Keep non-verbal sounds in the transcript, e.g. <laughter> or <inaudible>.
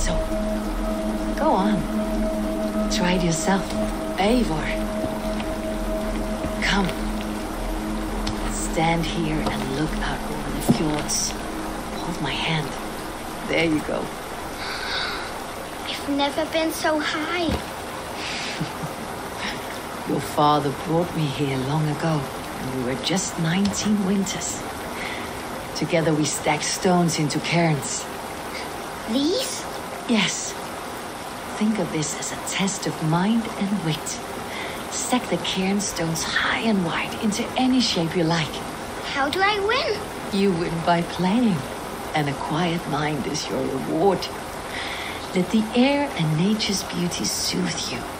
So, go on. Try it yourself. Eivor. Come. Stand here and look out over the fjords. Hold my hand. There you go. I've never been so high. <laughs> Your father brought me here long ago, when we were just 19 winters. Together we stacked stones into cairns. These? Yes. Think of this as a test of mind and wit. Stack the cairn stones high and wide into any shape you like. How do I win? You win by playing, and a quiet mind is your reward. Let the air and nature's beauty soothe you.